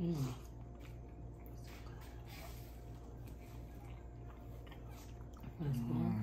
Mm. That's mm.